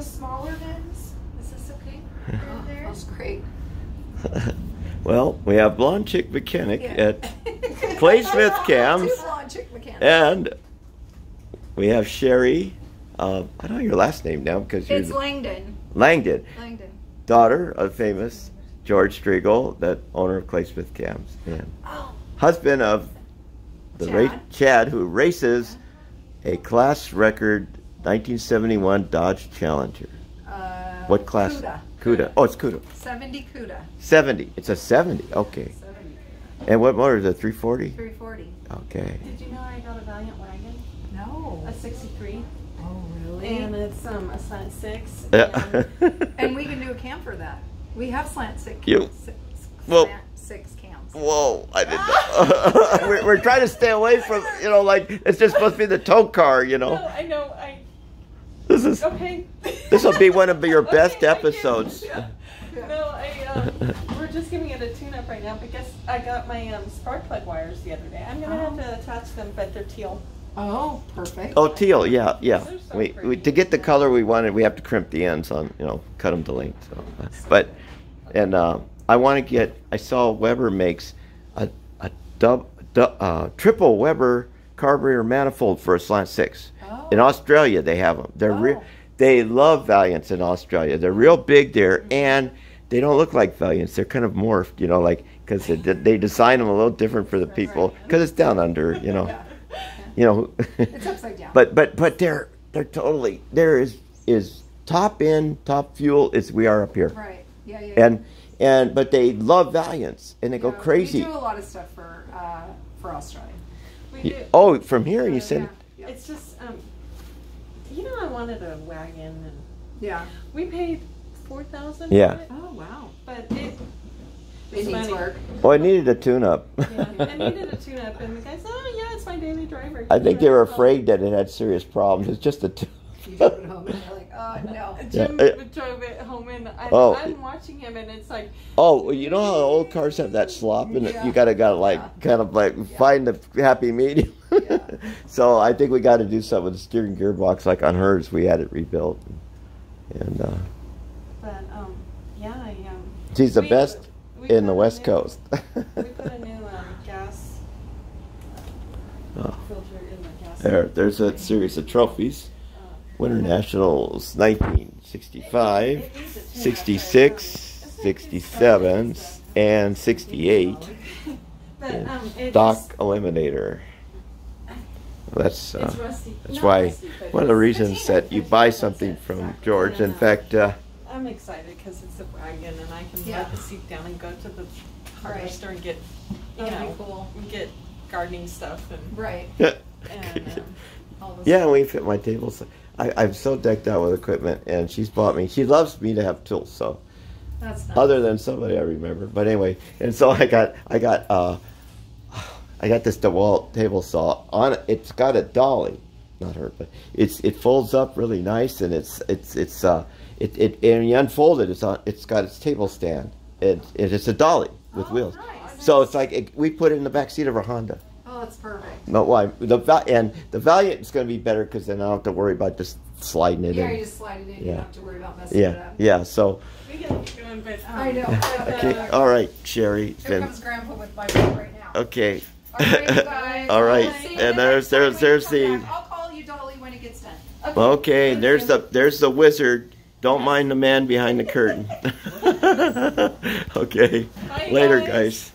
of smaller bins. Is this okay? Here Oh, there? that's great. well, we have blonde chick mechanic Yeah. at Clay Smith Cams, Two blonde chick mechanics. and we have Sherri. Uh, I don't know your last name now because you're It's Langdon. Langdon, Langdon. daughter of famous George Striegel, that owner of Clay Smith Cams, and Oh, husband of the Chad. ra- Chad who races a class record 1971 Dodge Challenger. uh, What class? CUDA. CUDA. Oh, it's CUDA. 70 CUDA. 70. It's a 70. Okay. 70. And what motor is it? 340? 340. Okay. Did you know I got a Valiant wagon? No. A 63. Oh, really? And it's um, a slant six. Yeah. And And we can do a cam for that. We have slant six. You- six, Well- slant six cams. Whoa, I didn't know. we're, we're trying to stay away from, you know, like, it's just supposed to be the tow car, you no, know. I know. I This is, okay. this will be one of your Okay, best episodes. Yeah. No, I um, we're just giving it a tune-up right now because I got my um, spark plug wires the other day. I'm gonna have to attach them, but they're teal. Oh, perfect. Oh, teal, yeah, yeah. So We, we, to get the color we wanted, we have to crimp the ends on, you know, cut them to length. So, but, and uh, I want to get. I saw Weber makes a a dub, du, uh, triple Weber carburetor manifold for a slant six. In Oh. Australia, they have them. They're real. Oh. They love Valiants in Australia. They're real big there, and they don't look like Valiants. They're kind of morphed, you know, like because they, they design them a little different for the people because it's down under, you know, you know. It's upside down. But but but they're they're totally there is is top end top fuel is we are up here Right. Yeah, yeah. and and but they love Valiants and they go Yeah, crazy. We do a lot of stuff for uh, for Australia. Oh, from here you said Yeah. It's just um, you know, I wanted a wagon, and Yeah. we paid four thousand. Yeah. For it, Oh wow. but it. It it's needs funny. work. oh, it needed a tune up. Yeah, I needed a tune-up, and the guy said, "Oh yeah, it's my daily driver." I think they were afraid that it had serious problems. It's just a tune. You drove it home and you're like, oh no. Jim Yeah. drove it home, and I, Oh. I'm watching him, and it's like, Oh, well, you know how old cars have that slop in it? Yeah. You gotta gotta like Yeah. kind of like find the happy medium. Yeah. So I think we got to do something with the steering gearbox, like on hers, we had it rebuilt, and uh, but um, yeah, I um. she's the we- best we in the West new- Coast. We put a new um, gas Oh. filter in the gas. There, there's a series of trophies. Winter Nationals 1965, 66, 67, and 68. But um, it just- Eliminator. That's uh, it's rusty. that's Not why rusty, one of the reasons that you buy something from George. In fact, uh, I'm excited because it's a wagon and I can Yeah. let the seat down and go to the hardware Right. store and get, you That'd know, cool. get gardening stuff and. Right. and um, All this yeah, we fit my tables. I, I'm so decked out with equipment, and she's bought me. She loves me to have tools, so. That's nice. other than somebody I remember. But anyway, and so I got I got uh, I got this DeWalt table saw on it. It's got a dolly, not her, but it's it folds up really nice, and it's it's it's uh it it and you unfold it. It's on. It's got its table stand. It, it it's a dolly with Oh, wheels. nice. So it's like it, we put it in the back seat of our Honda. Oh, that's perfect. No, why the Va- and the Valiant is going to be better because then I don't have to worry about just sliding it Yeah, in. you just slide it in. You Yeah. don't have to worry about messing it up. yeah. So we get it going, but. Um, I know. okay, all right, Sherri. Here been- comes Grandpa with my right now. Okay. All right, guys. All right, and the there's there's there's the. I'll call you, Dolly, when it gets done. okay. There's the there's the wizard. Don't mind the man behind the curtain. okay. Bye, Later, guys. guys.